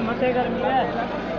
मते गर्मी है।